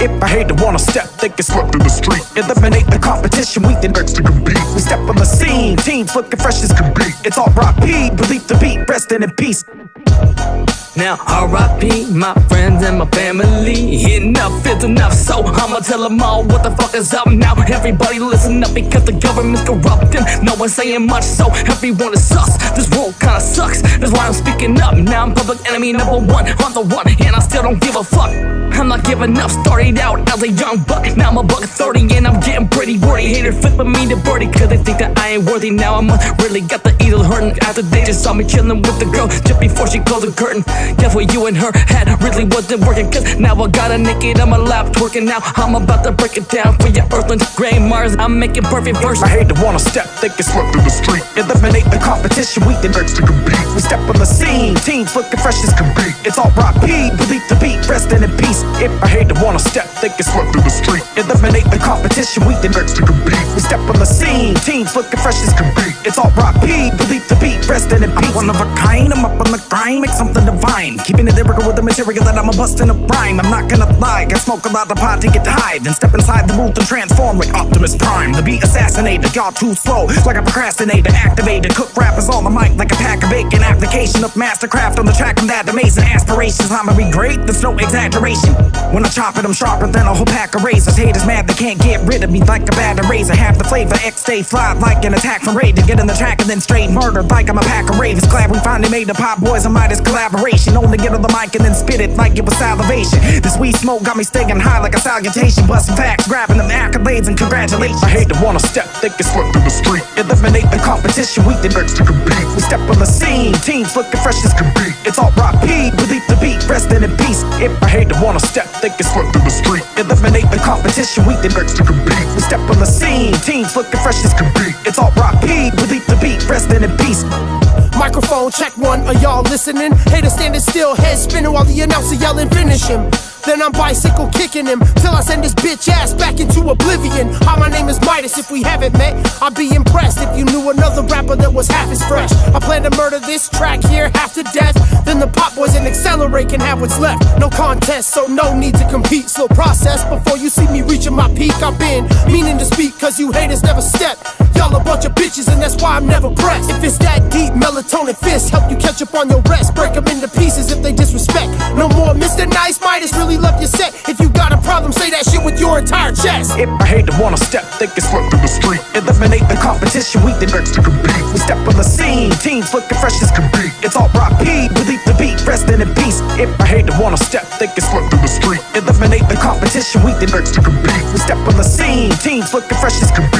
If I hate to wanna step, they it's left in the street. Eliminate the competition, we the next to compete. We step on the scene, teams looking fresh as can be. It's all RIP, believe the beat, resting in peace. Now, RIP, my friends and my family. Enough is enough, so I'ma tell them all what the fuck is up now. Everybody listen up because the government's corrupting. No one's saying much, so everyone is sus. This world kinda sucks, that's why I'm speaking up. Now I'm public enemy number one, on the one, and I still don't give a fuck. Not giving up, started out as a young buck. Now I'm a buck 30 and I'm getting pretty wordy. Haters flipping me to birdie cause they think that I ain't worthy. Now I'm really got the eagle hurting after they just saw me chilling with the girl just before she closed the curtain. Guess what you and her had really wasn't working cause now I got a naked on my lap twerking. Now I'm about to break it down for your earthlings, gray Mars. I'm making perfect verses. I hate to wanna step, think it's left in the street. Eliminate the competition, we the next to compete. We step on the scene, teams looking fresh as can be. It's all RIP, believe the beat, resting in peace. If I hate to wanna step, think it's left in the street. Eliminate the competition, we the next to compete. We step on the scene, teams looking fresh as can be. It's all RIP, believe the beat, resting in peace. I'm one of a kind, I'm up on the grind, make something divine. Keeping it lyrical with the material that I'm a bust in a rhyme. I'm not gonna lie, I smoke a lot of pot to get high. Then step inside the booth and transform like Optimus Prime. The beat assassinated, y'all too slow. Like a procrastinator, activated. Cook rappers on the mic like a pack of bacon. Application of mastercraft on the track, I'm that amazing. Aspirations, I'ma be great, there's no exaggeration. When I chop it, I'm sharper than a whole pack of razors. Haters mad, they can't get rid of me like a bad razor. Have the flavor, X stay fly like an attack from Raid to get in the track and then straight murder like I'm a pack of ravens. Glad we finally made the pop boys and Midas collaboration. Only get on the mic and then spit it like it was salivation. This weed smoke got me staying high like a salutation. Busting facts, grabbing them accolades and congratulations. I hate to wanna step, think it's left in the street. Eliminate the competition, we the next to compete. We step on the scene, teams looking fresh as can be. It's all the beat, resting in peace. If I hate to wanna step, they it's left in the street. Eliminate the competition, we the next to compete. We step on the scene, teams looking fresh as can be. It's all RIP, believe the beat, resting in peace. Microphone check one, are y'all listening? Haters standing still, head spinning while the announcer yelling, finish him. Then I'm bicycle kicking him till I send his bitch ass back into oblivion. Hi, my name is Midas. If we haven't met, I'd be impressed if you knew another was half as fresh. I plan to murder this track here half to death. Then the pop boys and XLR8 can have what's left. No contest, so no need to compete. Slow process before you see me reaching my peak. I've been meaning to speak, cause you haters never step. Y'all a bunch of bitches, and that's why I'm never pressed. If it's that deep, melatonin fists help you catch up on your rest. Break them into pieces if they disrespect. No more Mr. Nice Midas, really love your set. That shit with your entire chest. If I hate to wanna step, think it's left in the street. Eliminate the competition, we the next to compete. We step on the scene, teams looking fresh as can be. It's all RIP, believe the beat, resting in peace. If I hate to wanna step, think it's left in the street. Eliminate the competition, we the next to compete. We step on the scene, teams looking fresh as can